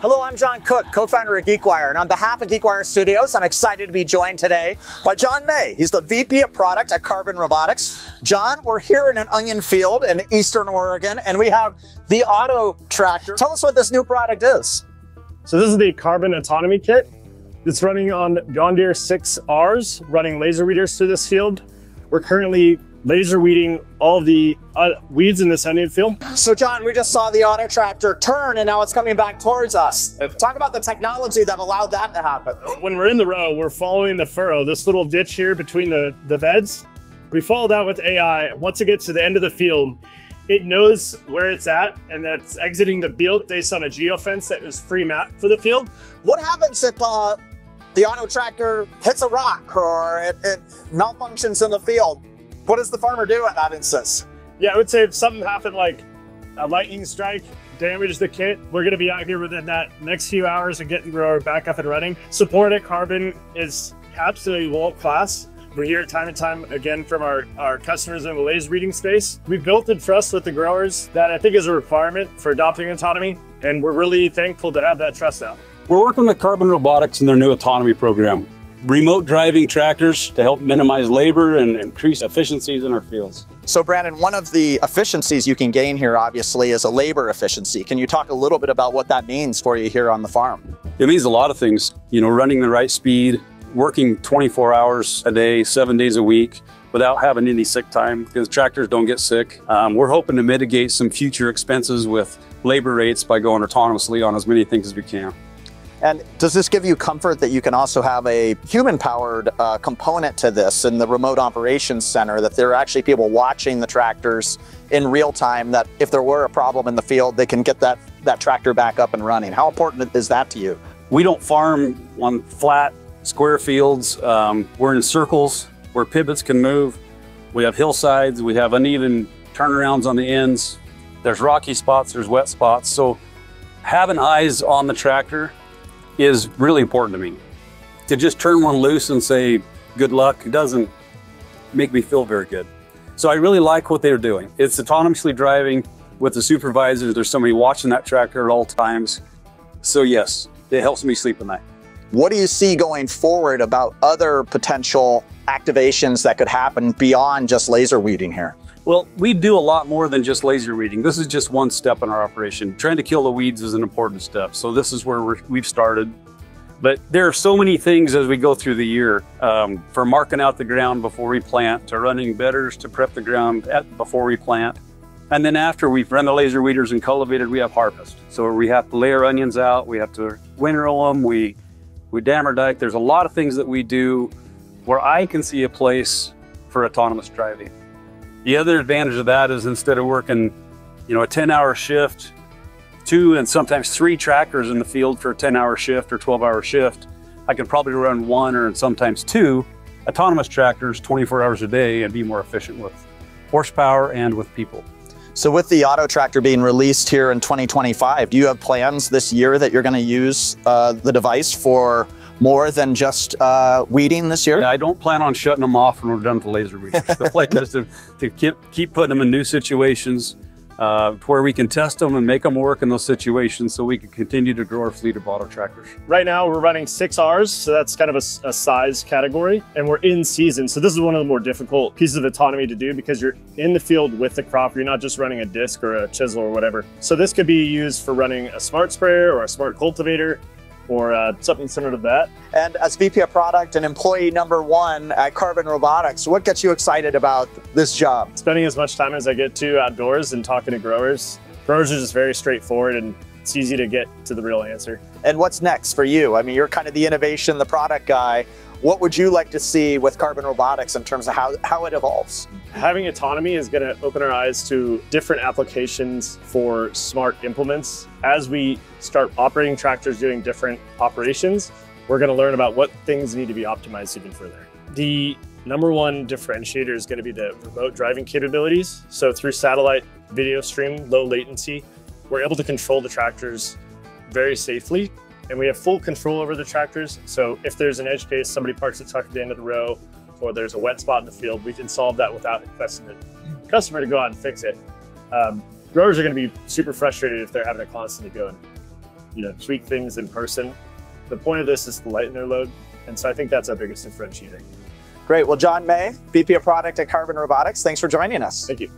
Hello, I'm John Cook, co-founder of GeekWire, and on behalf of GeekWire Studios, I'm excited to be joined today by John May. He's the VP of Product at Carbon Robotics. John, we're here in an onion field in eastern Oregon, and we have the Auto Tractor. Tell us what this new product is. So this is the Carbon Autonomy Kit. It's running on John Deere 6Rs, running laser weeders through this field. We're currently laser weeding all the uh, weeds in this onion field. So John, we just saw the auto tractor turn and now it's coming back towards us. Talk about the technology that allowed that to happen. When we're in the row, we're following the furrow, this little ditch here between the, the beds. We follow that with AI. Once it gets to the end of the field, it knows where it's at and that's exiting the field based on a geofence that is free map for the field. What happens if uh, the auto tractor hits a rock or it, it malfunctions in the field? What does the farmer do in that instance? Yeah, I would say if something happened like a lightning strike damaged the kit, we're going to be out here within that next few hours and getting the grower back up and running. Support at Carbon is absolutely world class. We hear it time and time again from our, our customers in the laser weeding space. We've built a trust with the growers that I think is a requirement for adopting autonomy, and we're really thankful to have that trust out. We're working with Carbon Robotics in their new autonomy program remote driving tractors to help minimize labor and increase efficiencies in our fields. So Brandon, one of the efficiencies you can gain here obviously is a labor efficiency. Can you talk a little bit about what that means for you here on the farm? It means a lot of things, you know, running the right speed, working 24 hours a day, seven days a week without having any sick time because tractors don't get sick. Um, we're hoping to mitigate some future expenses with labor rates by going autonomously on as many things as we can. And does this give you comfort that you can also have a human-powered uh, component to this in the remote operations center, that there are actually people watching the tractors in real time, that if there were a problem in the field, they can get that, that tractor back up and running? How important is that to you? We don't farm on flat, square fields. Um, we're in circles where pivots can move. We have hillsides, we have uneven turnarounds on the ends. There's rocky spots, there's wet spots. So having eyes on the tractor is really important to me. To just turn one loose and say, good luck, doesn't make me feel very good. So I really like what they're doing. It's autonomously driving with the supervisors. There's somebody watching that tractor at all times. So yes, it helps me sleep at night. What do you see going forward about other potential activations that could happen beyond just laser weeding here? Well, we do a lot more than just laser weeding. This is just one step in our operation. Trying to kill the weeds is an important step. So this is where we have started. But there are so many things as we go through the year, um, from marking out the ground before we plant, to running bedders to prep the ground at, before we plant. And then after we've run the laser weeders and cultivated, we have harvest. So we have to layer onions out, we have to windrow them, we, we dam or dike. There's a lot of things that we do where I can see a place for autonomous driving. The other advantage of that is instead of working, you know, a 10 hour shift, two and sometimes three trackers in the field for a 10 hour shift or 12 hour shift, I can probably run one or sometimes two autonomous tractors 24 hours a day and be more efficient with horsepower and with people. So with the auto tractor being released here in 2025, do you have plans this year that you're going to use uh, the device for more than just uh, weeding this year? Yeah, I don't plan on shutting them off when we're done with the laser weeding. the plan is to, to keep, keep putting them in new situations uh, where we can test them and make them work in those situations so we can continue to grow our fleet of auto tractors. Right now we're running six Rs, so that's kind of a, a, size category, and we're in season. So this is one of the more difficult pieces of autonomy to do because you're in the field with the crop. You're not just running a disc or a chisel or whatever. So this could be used for running a smart sprayer or a smart cultivator or uh, something similar to that. And as VP of product and employee number one at Carbon Robotics, what gets you excited about this job? Spending as much time as I get to outdoors and talking to growers. Growers are just very straightforward and it's easy to get to the real answer. And what's next for you? I mean, you're kind of the innovation, the product guy. What would you like to see with Carbon Robotics in terms of how, how it evolves? Having autonomy is going to open our eyes to different applications for smart implements. As we start operating tractors doing different operations, we're going to learn about what things need to be optimized even further. The number one differentiator is going to be the remote driving capabilities. So through satellite video stream, low latency, we're able to control the tractors very safely and we have full control over the tractors. So if there's an edge case, somebody parks the truck at the end of the row, or there's a wet spot in the field, we can solve that without requesting the customer to go out and fix it. Um, growers are going to be super frustrated if they're having to constantly go and you know, tweak things in person. The point of this is to lighten their load. And so I think that's our biggest differentiating. Great. Well, John May, VP of Product at Carbon Robotics, thanks for joining us. Thank you.